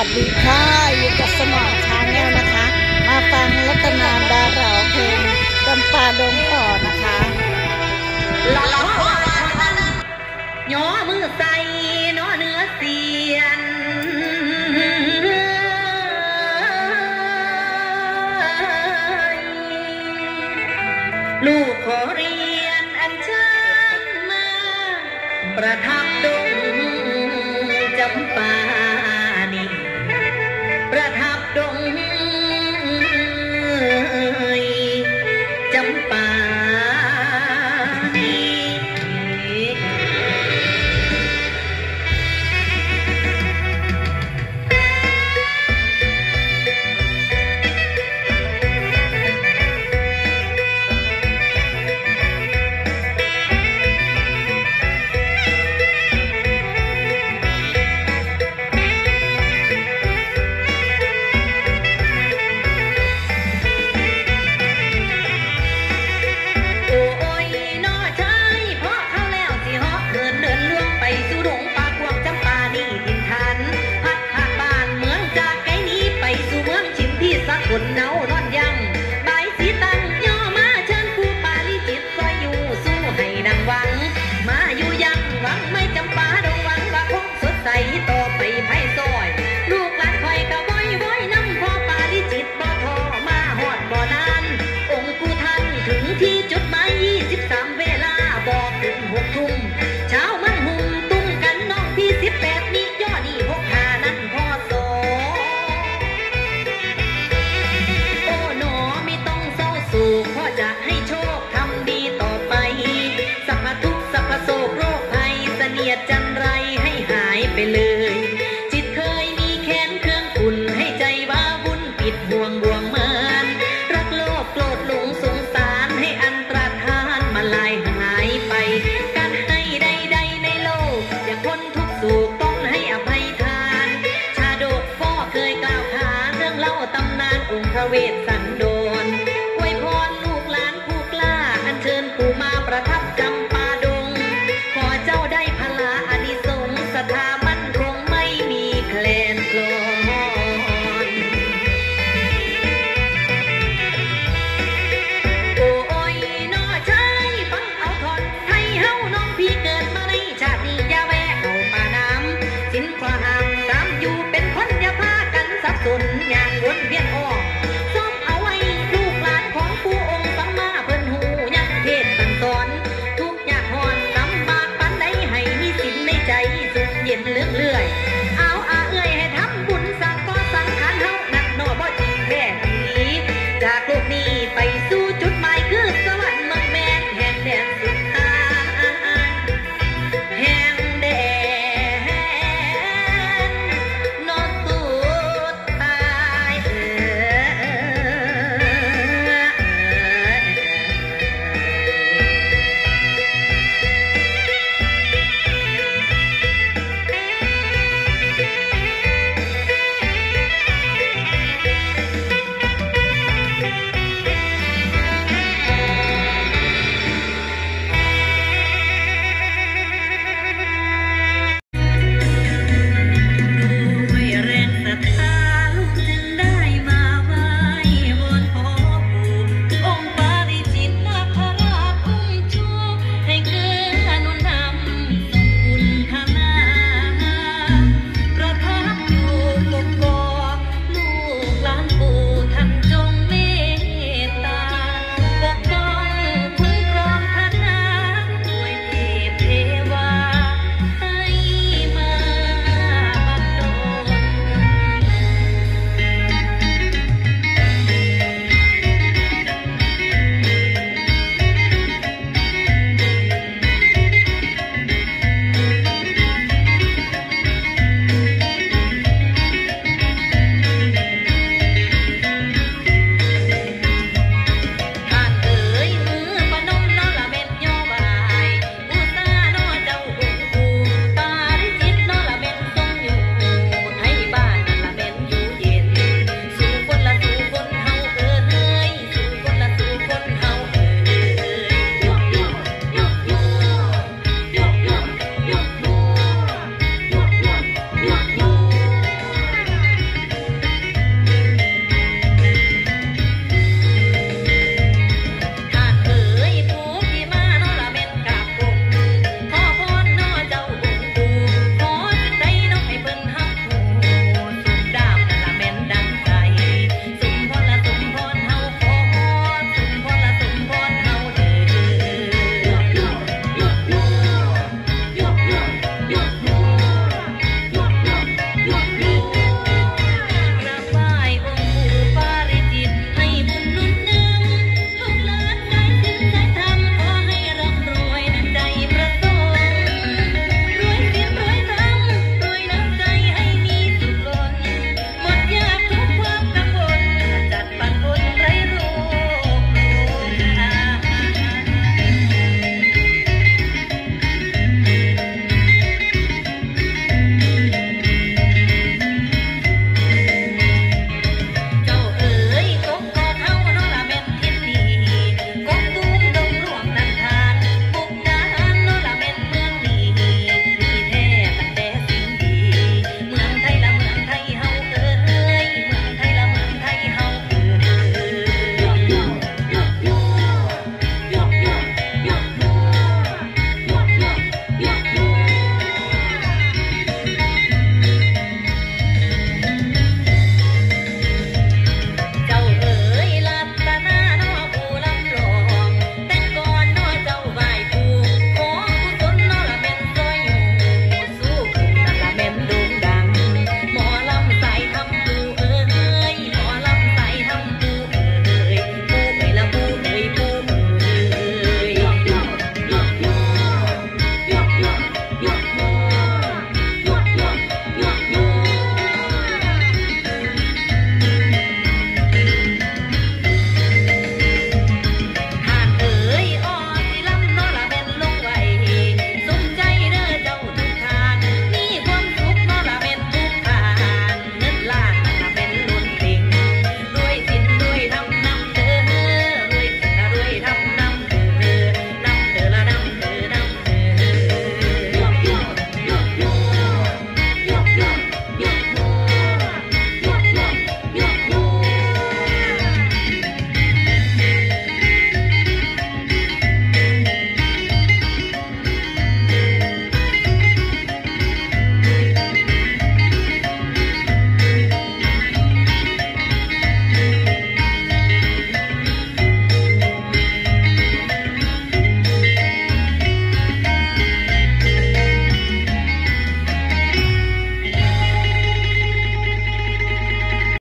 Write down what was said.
ัสดีค่ะอยู่กับสมร Channel นะคะ มาฟังรัตนาดาราเพลงจำปาดงต่อนะคะลาลย้อมือใส่นอเนื้อเสียนลูกขอเรียนอันชันมา ประทับดงจำปา Well, now พระเวสสันดรอวยพรลูกหลานผู้กล้า อันเชิญปู่มาประทับจำปาดง ขอเจ้าได้พลาอานิสงส์สถาบันคงไม่มีแคลนโคลน